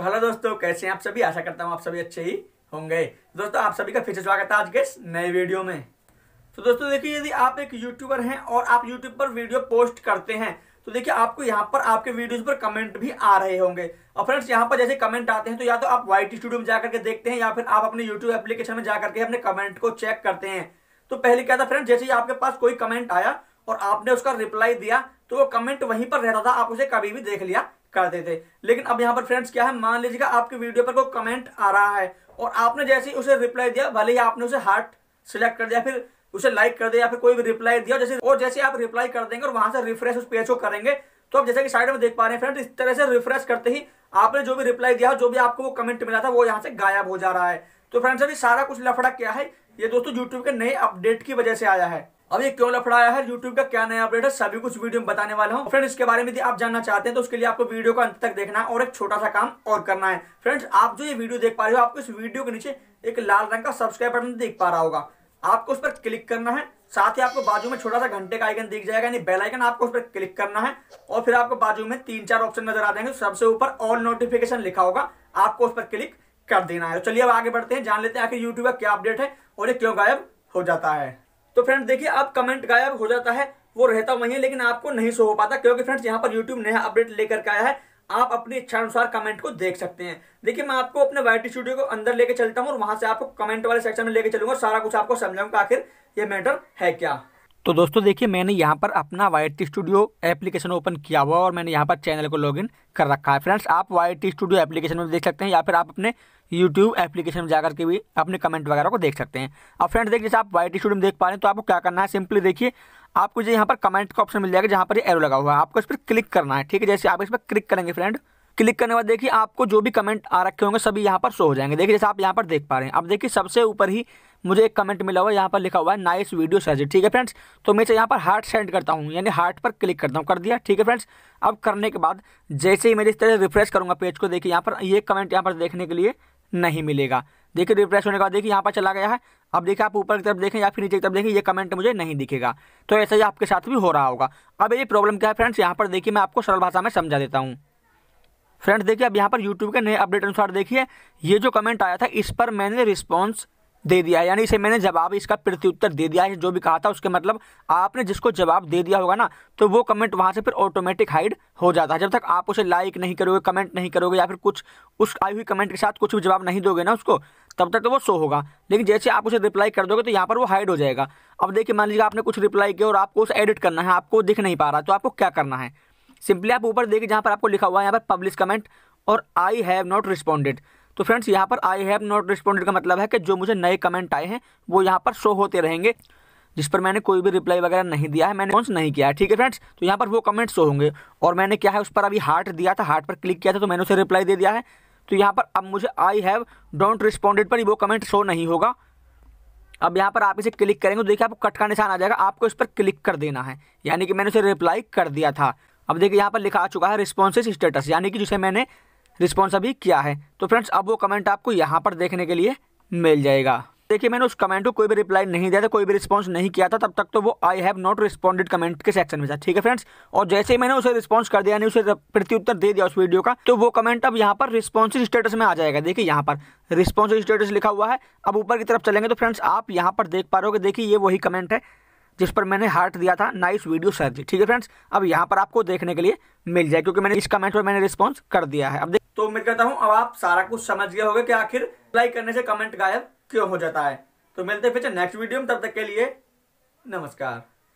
तो हेलो दोस्तों, कैसे हैं आप सभी? आशा करता हूँ आप सभी अच्छे ही होंगे। दोस्तों, आप सभी का फिर से स्वागत है आज के इस नए वीडियो में। तो दोस्तों, देखिए, यदि आप एक यूट्यूबर हैं और आप यूट्यूब पर वीडियो पोस्ट करते हैं तो देखिए, आपको यहाँ पर आपके वीडियोस पर कमेंट भी आ रहे होंगे। और फ्रेंड्स यहाँ पर जैसे कमेंट आते हैं तो या तो आप YT स्टूडियो में जाकर के देखते हैं, या फिर आप अपने यूट्यूब एप्लीकेशन में जाकर के अपने कमेंट को चेक करते हैं। तो पहले क्या था फ्रेंड्स जैसे ही आपके पास कोई कमेंट आया और आपने उसका रिप्लाई दिया तो वो कमेंट वहीं पर रहता था, आप उसे कभी भी देख लिया करते थे लेकिन अब यहाँ पर फ्रेंड्स क्या है? मान लीजिएगा आपके वीडियो पर कोई कमेंट आ रहा है और आपने जैसे ही उसे रिप्लाई दिया, भले ही आपने उसे हार्ट सिलेक्ट कर दिया, फिर उसे लाइक कर दिया या फिर कोई भी रिप्लाई दिया, जैसे और जैसे आप रिप्लाई कर देंगे और वहाँ से रिफ्रेश उस पेज को करेंगे तो आप जैसे कि साइड में देख पा रहे हैं फ्रेंड इस तरह से रिफ्रेश करते ही आपने जो भी रिप्लाई दिया, जो भी आपको वो कमेंट मिला था, वो यहाँ से गायब हो जा रहा है। तो फ्रेंड्स अभी सारा कुछ लफड़ा क्या है? ये दोस्तों यूट्यूब के नए अपडेट की वजह से आया है। अब ये क्यों लफड़ा आया है? यूट्यूब का क्या नया अपडेट है? सभी कुछ वीडियो में बताने वाला हूँ। फ्रेंड्स इसके बारे में आप जानना चाहते हैं तो उसके लिए आपको वीडियो को अंत तक देखना है और एक छोटा सा काम और करना है। फ्रेंड्स आप जो ये वीडियो देख पा रहे हो आपको इस वीडियो के नीचे एक लाल रंग का सब्सक्राइब बटन देख पा रहा होगा। आपको उस पर क्लिक करना है, साथ ही आपको बाजू में छोटा सा घंटे का आइकन दिख जाएगा, यानी बेल आइकन आपको उस पर क्लिक करना है और फिर आपको बाजू में तीन चार ऑप्शन नज़र आ जाएँगे। सबसे ऊपर ऑल नोटिफिकेशन लिखा होगा, आपको उस पर क्लिक कर देना है। तो चलिए अब आगे बढ़ते हैं, जान लेते हैं आखिर यूट्यूब का क्या अपडेट है और ये क्यों गायब हो जाता है। तो फ्रेंड्स देखिए, अब कमेंट गायब हो जाता है, वो रहता वही है, लेकिन आपको नहीं सो हो पाता, क्योंकि फ्रेंड्स यहाँ पर यूट्यूब नया अपडेट लेकर आया है, आप अपनी इच्छा अनुसार कमेंट को देख सकते हैं। देखिए, मैं आपको अपने वाई स्टूडियो को अंदर लेके चलता हूँ और वहाँ से आपको कमेंट वाले सेक्शन में लेके चलूँगा सारा कुछ आपको समझाऊँगा आखिर ये मैटर है क्या। तो दोस्तों देखिए, मैंने यहाँ पर अपना वाई स्टूडियो एप्लीकेशन ओपन किया हुआ और मैंने यहाँ पर चैनल को लॉगिन कर रखा है। फ्रेंड्स आप वाई स्टूडियो एप्लीकेशन में देख सकते हैं या फिर आप अपने यूट्यूब एप्लीकेशन में जाकर के भी अपने कमेंट वगैरह को देख सकते हैं। अब फ्रेंड्स देखिए, जैसे आप YT स्टूडियो में देख पा रहे हैं तो आपको क्या करना है? सिंपली देखिए, आपको जो यहाँ पर कमेंट का ऑप्शन मिल जाएगा जहाँ पर एरो लगा हुआ है। आपको इस पर क्लिक करना है, ठीक है? जैसे आप इस पर क्लिक करेंगे फ्रेंड क्लिक करने के बाद देखिए, आपको जो भी कमेंट आ रखे होंगे, सभी यहाँ पर शो हो जाएँगे। देखिए, जैसे आप यहाँ पर देख पा रहे हैं। अब देखिए, सबसे ऊपर ही मुझे एक कमेंट मिला हुआ है। यहाँ पर लिखा हुआ है नाइस वीडियो सजेस्ट ठीक है फ्रेंड्स तो मैं यहाँ पर हार्ट सेंड करता हूँ। यानी हार्ट पर क्लिक करता हूँ। कर दिया? ठीक है फ्रेंड्स अब करने के बाद, जैसे ही मैं इस तरह रिफ्रेश करूँगा पेज को, देखिए, यहाँ पर ये कमेंट यहाँ पर देखने के लिए नहीं मिलेगा। देखिए रिफ्रेश होने के बाद, देखिए, यहाँ पर चला गया है। अब देखिए, आप ऊपर की तरफ़ देखें या फिर नीचे की तरफ़ देखें, ये कमेंट मुझे नहीं दिखेगा। तो ऐसा ही आपके साथ भी हो रहा होगा। अब ये प्रॉब्लम क्या है फ्रेंड्स यहाँ पर देखिए, मैं आपको सरल भाषा में समझा देता हूँ। फ्रेंड्स, देखिए अब यहाँ पर यूट्यूब के नए अपडेट अनुसार देखिए, ये जो कमेंट आया था, इस पर मैंने रिस्पॉन्स दे दिया यानी इसे मैंने जवाब इसका प्रत्युत्तर दे दिया है, जो भी कहा था, उसके मतलब आपने जिसको जवाब दे दिया होगा ना तो वो कमेंट वहाँ से फिर ऑटोमेटिक हाइड हो जाता है। जब तक आप उसे लाइक नहीं करोगे कमेंट नहीं करोगे, या फिर कुछ, उस आई हुई कमेंट के साथ कुछ भी जवाब नहीं दोगे ना उसको, तब तक तो वो शो होगा। लेकिन जैसे आप उसे रिप्लाई कर दोगे तो यहाँ पर वो हाइड हो जाएगा। अब देखिए, मान लीजिए आपने कुछ रिप्लाई किया और आपको उसे एडिट करना है, आपको दिख नहीं पा रहा तो आपको क्या करना है? सिंपली आप ऊपर देखिए जहाँ पर आपको लिखा हुआ है, यहाँ पर पब्लिश कमेंट और आई हैव नॉट रिस्पॉन्डेड तो फ्रेंड्स यहाँ पर आई हैव नॉट रिस्पॉन्डेड का मतलब है कि जो मुझे नए कमेंट आए हैं, वो यहाँ पर शो होते रहेंगे, जिस पर मैंने कोई भी रिप्लाई वगैरह नहीं दिया है, मैंने रिस्पॉन्स नहीं किया है। ठीक है फ्रेंड्स तो यहाँ पर वो कमेंट शो होंगे और मैंने क्या है, उस पर अभी हार्ट दिया था हार्ट पर क्लिक किया था तो मैंने उसे रिप्लाई दे दिया है। तो यहाँ पर अब मुझे आई हैव डोंट रिस्पॉन्डेड पर वो कमेंट शो नहीं होगा। अब यहाँ पर आप इसे क्लिक करेंगे तो देखिए आपको कट का निशान आ जाएगा, आपको इस पर क्लिक कर देना है। यानी कि मैंने उसे रिप्लाई कर दिया था। अब देखिए, यहाँ पर लिखा आ चुका है रिस्पॉन्सिस स्टेटस यानी कि जिसे मैंने रिस्पॉन्स अभी किया है। तो फ्रेंड्स अब वो कमेंट आपको यहाँ पर देखने के लिए मिल जाएगा। देखिए, मैंने उस कमेंट को कोई भी रिप्लाई नहीं दिया था, कोई भी रिस्पॉन्स नहीं किया था, तब तक तो वो I have not responded comment के सेक्शन में था, ठीक है फ्रेंड्स और जैसे ही मैंने उसे रिस्पॉन्स कर दिया, यानी उसे प्रत्युत्तर दे दिया उस वीडियो का तो वो कमेंट अब यहाँ पर रिस्पॉन्स स्टेटस में आ जाएगा। देखिए, यहाँ पर रिस्पॉन्स स्टेटस लिखा हुआ है। अब ऊपर की तरफ़ चलेंगे तो फ्रेंड्स आप यहाँ पर देख पा रहे हो देखिए ये वही कमेंट है। जिस पर मैंने हार्ट दिया था नाइस वीडियो सर जी। ठीक है फ्रेंड्स अब यहाँ पर आपको देखने के लिए मिल जाए, क्योंकि मैंने इस कमेंट पर मैंने रिस्पॉन्स कर दिया है। अब देख तो उम्मीद करता हूँ अब आप सारा कुछ समझ गया होगा कि आखिर लाइक करने से कमेंट गायब क्यों हो जाता है। तो मिलते फिर नेक्स्ट वीडियो में, तब तक के लिए नमस्कार।